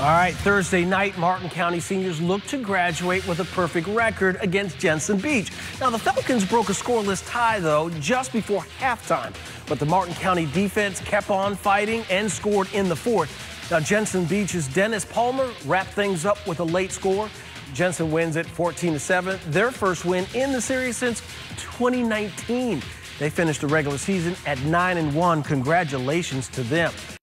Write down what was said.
All right, Thursday night, Martin County seniors look to graduate with a perfect record against Jensen Beach. Now, the Falcons broke a scoreless tie, though, just before halftime. But the Martin County defense kept on fighting and scored in the fourth. Now, Jensen Beach's Dennis Palmer wrapped things up with a late score. Jensen wins it 14-7. their first win in the series since 2019. They finished the regular season at 9-1. Congratulations to them.